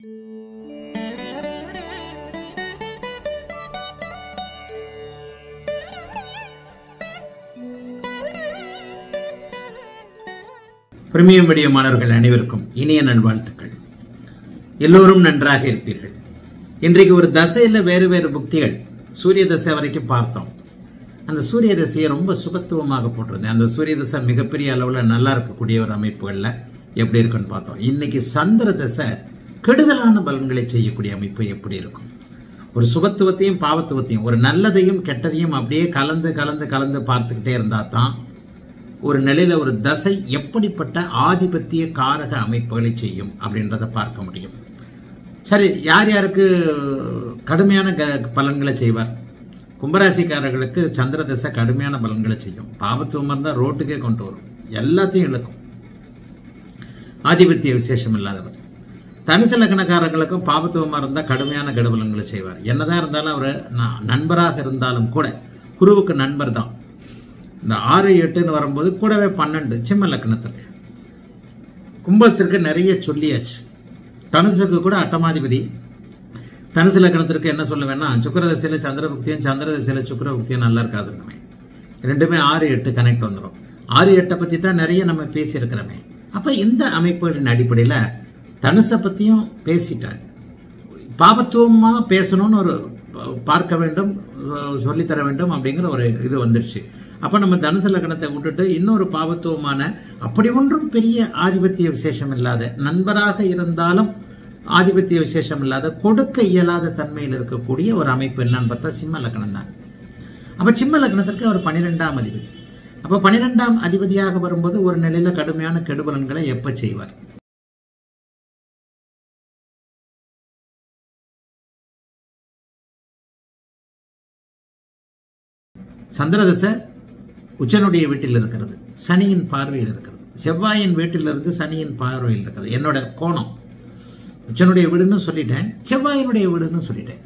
Premium video மாணவர்கள் அனைவருக்கும் இனிய நல்வாழ்த்துக்கள். எல்லோரும் நன்றாக இருப்பீர்கள். இன்றைக்கு ஒரு தசையில் வேறு வேறு புக்திகள் சூரிய தசை வரைக்கும் பார்த்தோம். அந்த சூரிய தசையை ரொம்ப சுபத்துவமாக போட்டிருந்தேன். அந்த சூரிய தசை மிகப்பெரிய அளவில் நல்லா இருக்கக்கூடிய ஒரு அமைப்புகளில் எப்படி இருக்குன்னு பார்த்தோம். இன்னைக்கு சந்திர தசை கெடுதலான பலன்களை செய்யக்கூடிய அமைப்பு எப்படி இருக்கும்? ஒரு சுபத்துவத்தையும் பாவத்துவத்தையும் ஒரு நல்லதையும் கெட்டதையும் அப்படியே கலந்து கலந்து கலந்து பார்த்துக்கிட்டே இருந்தால் தான் ஒரு நிலையில் ஒரு தசை எப்படிப்பட்ட ஆதிபத்திய காரக அமைப்புகளை செய்யும் அப்படின்றத பார்க்க முடியும். சரி யார் யாருக்கு கடுமையான க பலன்களை செய்வார்? கும்பராசிக்காரர்களுக்கு சந்திர தசை கடுமையான பலன்களை செய்யும். பாவத்துவம் இருந்தால் ரோட்டுக்கே கொண்டு வரும். எல்லாத்தையும் இழுக்கும். ஆதிபத்திய விசேஷம் இல்லாதவர். தனுசு லக்னக்காரர்களுக்கும் பாபத்துவமாக இருந்தால் கடுமையான கெடுபலன்களை செய்வார். என்னதான் இருந்தாலும் அவர் நான் நண்பராக இருந்தாலும் கூட குருவுக்கு நண்பர் தான். இந்த ஆறு எட்டுன்னு வரும்போது கூடவே பன்னெண்டு சிம்ம லக்னத்திற்கு. கும்பத்திற்கு நிறைய சொல்லியாச்சு. தனுசுக்கு கூட அட்டமாதிபதி. தனுசு லக்னத்திற்கு என்ன சொல்லுவேன்னா சுக்கரதசையில் சந்திரபுக்தியும் சந்திரதசையில் சுக்கரபுக்தியும் நல்லா இருக்காதுன்னு ரெண்டுமே ஆறு எட்டு கனெக்ட் வந்துடும் ஆறு எட்டை பற்றி தான் நிறைய நம்ம பேசியிருக்கிறோமே. அப்போ இந்த அமைப்புகளின் அடிப்படையில் தனுசை பற்றியும் பேசிட்டார். பாபத்துவமாக பேசணும்னு ஒரு பார்க்க வேண்டும் சொல்லித்தர வேண்டும் அப்படிங்கிற ஒரு இது வந்துடுச்சு. அப்போ நம்ம தனுசு லக்னத்தை விட்டுட்டு இன்னொரு பாவத்துவமான அப்படி ஒன்றும் பெரிய ஆதிபத்திய விசேஷம் இல்லாத நண்பராக இருந்தாலும் ஆதிபத்திய விசேஷம் இல்லாத கொடுக்க இயலாத தன்மையில் இருக்கக்கூடிய ஒரு அமைப்பு என்னன்னு பார்த்தா சிம்ம லக்னம் தான். அப்போ சிம்ம லக்னத்திற்கு அவர் பன்னிரெண்டாம் அதிபதி. அப்போ பன்னிரெண்டாம் அதிபதியாக வரும்போது ஒரு நிலையில் கடுமையான கெடுபலன்களை எப்போ செய்வார்? சந்திரதசை உச்சனுடைய வீட்டில் இருக்கிறது சனியின் பார்வையில் இருக்கிறது. செவ்வாயின் வீட்டிலிருந்து சனியின் பார்வையில் இருக்கிறது. என்னோட கோணம். உச்சனுடைய வீடுன்னு சொல்லிட்டேன் செவ்வாயினுடைய வீடுன்னு சொல்லிட்டேன்.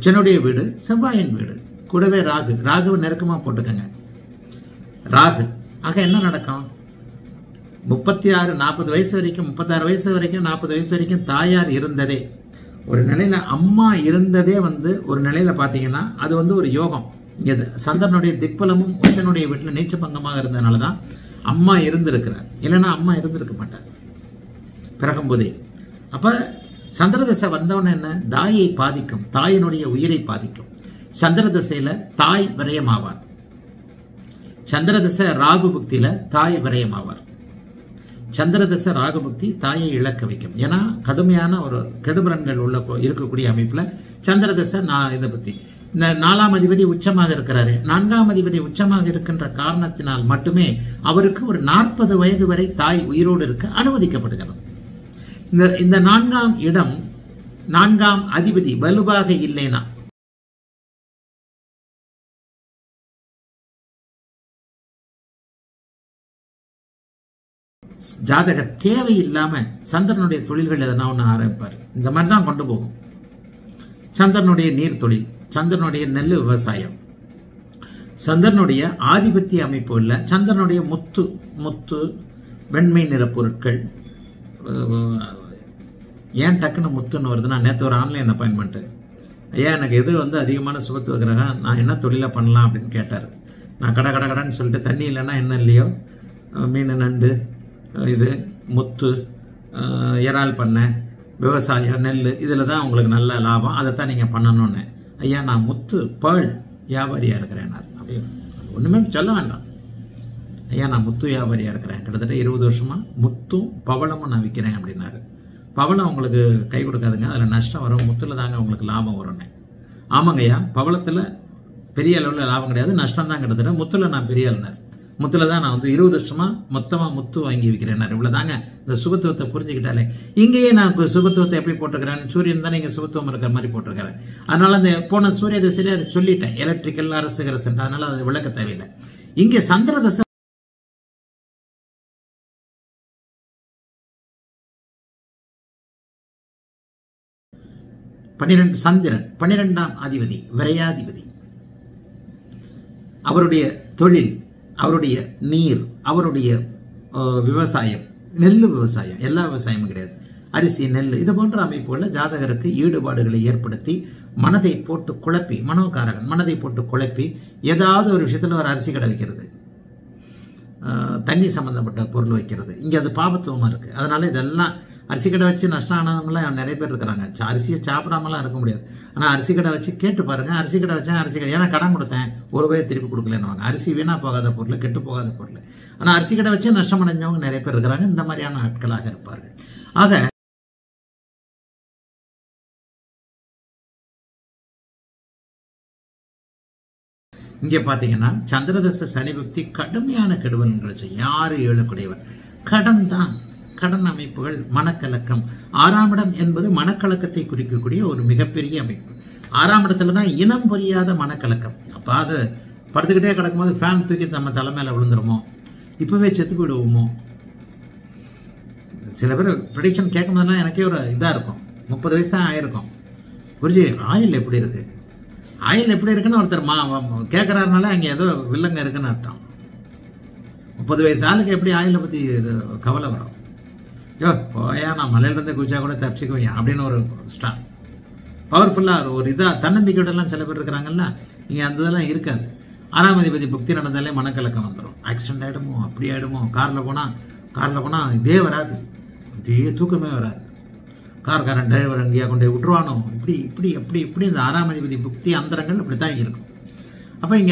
உச்சனுடைய வீடு செவ்வாயின் வீடு. கூடவே ராகு. ராகு நெருக்கமாக போட்டுக்கங்க. ராகு. ஆக என்ன நடக்கும்? முப்பத்தி ஆறு நாற்பது வயசு வரைக்கும் முப்பத்தாறு வயசு வரைக்கும் நாற்பது வயசு வரைக்கும் தாயார் இருந்ததே. ஒரு நிலையில் அம்மா இருந்ததே வந்து ஒரு நிலையில் பார்த்தீங்கன்னா அது வந்து ஒரு யோகம். எது? சந்திரனுடைய திக்பலமும் உச்சனுடைய வீட்டில் நீச்ச பங்கமாக இருந்ததுனால தான் அம்மா இருந்திருக்கிறார். இல்லைன்னா அம்மா இருந்திருக்க மாட்டார். பிறகும்போதே. அப்போ சந்திரதசை வந்தவன என்ன? தாயை பாதிக்கும். தாயினுடைய உயிரை பாதிக்கும். சந்திர சந்திரதசையில் தாய் விரயமாவார். சந்திரதசை ராகு புக்தியில் தாய் விரயமாவார். ராகு ராகபக்தி தாயை இழக்க வைக்கும். ஏன்னா கடுமையான ஒரு கெடுபலன்கள் உள்ள இருக்கக்கூடிய அமைப்பில் சந்திரதசை நான் இதை பற்றி இந்த நாலாம் அதிபதி உச்சமாக இருக்கிறாரு. நான்காம் அதிபதி உச்சமாக இருக்கின்ற காரணத்தினால் மட்டுமே அவருக்கு ஒரு நாற்பது வயது வரை தாய் உயிரோடு இருக்க அனுமதிக்கப்படுகிறது. இந்த இந்த நான்காம் இடம் நான்காம் அதிபதி வலுவாக இல்லைனா. ஜாதகர் தேவையில்லாம சந்திரனுடைய தொழில்கள் எதனா ஒன்று ஆரம்பிப்பார். இந்த மாதிரி தான் கொண்டு போகும். சந்திரனுடைய நீர் தொழில் சந்திரனுடைய நெல் விவசாயம். சந்திரனுடைய ஆதிபத்திய அமைப்பு இல்லை. சந்திரனுடைய முத்து முத்து வெண்மை நிற பொருட்கள். ஏன் டக்குன்னு முத்துன்னு வருதுன்னா நேற்று ஒரு ஆன்லைன் அப்பாயின்மெண்ட்டு ஐயா எனக்கு எது வந்து அதிகமான சுபத்துவ கிரகம்? நான் என்ன தொழிலை பண்ணலாம் அப்படின்னு கேட்டார். நான் கடை கடை கடைன்னு சொல்லிட்டு தண்ணி இல்லைன்னா என்ன இல்லையோ? மீன் நண்டு இது முத்து இறால் பண்ணை விவசாயம் நெல் இதில் தான் உங்களுக்கு நல்ல லாபம். அதை தான் நீங்கள் பண்ணணும்னு. ஐயா நான் முத்து பேள் வியாபாரியாக இருக்கிறேன்னார் அப்படியே ஒன்றுமே சொல்ல வேண்டாம். ஐயா நான் முத்து வியாபாரியாக இருக்கிறேன். கிட்டத்தட்ட இருபது வருஷமாக முத்தும் பவளமும் நான் விற்கிறேன் அப்படின்னாரு. பவளம் உங்களுக்கு கை கொடுக்காதுங்க. அதில் நஷ்டம் வரும். முத்தில் தாங்க உங்களுக்கு லாபம் வரும்னே. ஆமாங்க ஐயா பவளத்தில் பெரிய அளவில் லாபம் கிடையாது. நஷ்டம் தான் கிட்டத்தட்ட. முத்தில் நான் பெரிய ஆளுனர். முத்தில் தான் நான் வந்து இருபது வருஷமாக மொத்தமாக முத்து வாங்கி விற்கிறேன் இவ்வளோ தாங்க இந்த சுபத்துவத்தை புரிஞ்சுக்கிட்டாலே. இங்கேயே நான் சுபத்துவத்தை எப்படி போட்டிருக்கிறேன்? சூரியன் தானே நீங்கள் சுபத்துவம் இருக்கிற மாதிரி போட்டிருக்கிறேன் அதனால அந்த போன சூரிய தசையிலே அதை சொல்லிட்டேன். எலக்ட்ரிக்கல் அரசு கரசன் அதனால அது விளக்க தேவையில்லை. இங்கே சந்திர தசை பன்னிரெண்டு சந்திரன் பன்னிரெண்டாம் அதிபதி விரையாதிபதி. அவருடைய தொழில் அவருடைய நீர் அவருடைய விவசாயம் நெல் விவசாயம் எல்லா விவசாயமும் கிடையாது. அரிசி நெல் இது போன்ற அமைப்புகளில் ஜாதகருக்கு ஈடுபாடுகளை ஏற்படுத்தி மனதை போட்டு குழப்பி மனோகாரகன் மனதை போட்டு குழப்பி ஏதாவது ஒரு விஷயத்தில் ஒரு அரிசி கடை வைக்கிறது. தண்ணி சம்மந்தப்பட்ட பொருள் வைக்கிறது. இங்கே அது பாபத்துவமாக இருக்குது அதனால் இதெல்லாம் அரிசி கடை வச்சு நஷ்டம் ஆனவங்களாம் நிறைய பேர் இருக்கிறாங்க. அரிசியை சாப்பிடாமலாம் இருக்க முடியாது. ஆனால் அரிசி கடை வச்சு கேட்டு பாருங்கள் அரிசி கடை வச்சேன் அரிசி கடை. ஏன்னா கடன் கொடுத்தேன். ஒரு ரூபாயை திருப்பி கொடுக்கலன்னு அரிசி வீணாக போகாத பொருள் கெட்டு போகாத பொருள். ஆனால் அரிசி கடை வச்சு நஷ்டம் அடைஞ்சவங்க நிறைய பேர் இருக்கிறாங்க. இந்த மாதிரியான ஆட்களாக இருப்பார்கள். ஆக இங்கே பார்த்தீங்கன்னா சந்திரதச சனி பக்தி கடுமையான கெடுவன் செய்யும் யாரு ஏழுக்குடையவர் கடன் தான். கடன் அமைப்புகள் மனக்கலக்கம். ஆறாம் இடம் என்பது மனக்கலக்கத்தை குறிக்கக்கூடிய ஒரு மிகப்பெரிய அமைப்பு. ஆறாம் இடத்துல தான் இனம் புரியாத மனக்கலக்கம். அப்போ அது படுத்துக்கிட்டே கிடக்கும்போது ஃபேன் தூக்கி நம்ம தலைமையில் விழுந்துருமோ? இப்போவே செத்து போயிடுவோமோ? சில பேர் ப்ரடிக்ஷன் கேட்கும்போதெல்லாம் எனக்கே ஒரு இதாக இருக்கும். முப்பது வயசு தான் ஆயிருக்கும். குருஜி ஆயில் எப்படி இருக்குது ஆயில் எப்படி இருக்குன்னு ஒருத்தர் மா கேட்குறாருனால அங்கே ஏதோ வில்லங்க இருக்குன்னு அர்த்தம். முப்பது வயசு ஆளுக்கு எப்படி ஆயிலை பற்றி கவலை வரும்? யோ போயா நான் மலையிலேருந்து குதிச்சா கூட தப்பிச்சுக்குவேன் அப்படின்னு ஒரு ஸ்டார் பவர்ஃபுல்லாக ஒரு இதாக தன்னம்பிக்கையோடலாம் சில பேர் இருக்கிறாங்கல்ல இங்கே அந்த இதெல்லாம் இருக்காது. ஆறாம் அதிபதி புக்தி நடந்தாலே மனக்கலக்கம் வந்துடும் ஆக்சிடென்ட் ஆகிடுமோ அப்படி ஆகிடுமோ காரில் போனால் காரில் போனால் இதே வராது. இதே தூக்கமே வராது. கார்காரன் டிரைவர் எங்கேயா கொண்டு விட்டுருவானோ? இப்படி இப்படி அப்படி இப்படி இந்த ஆறாம் அதிபதி புக்தி அந்தரங்கள் இப்படி தான் இருக்கும். அப்போ இங்கே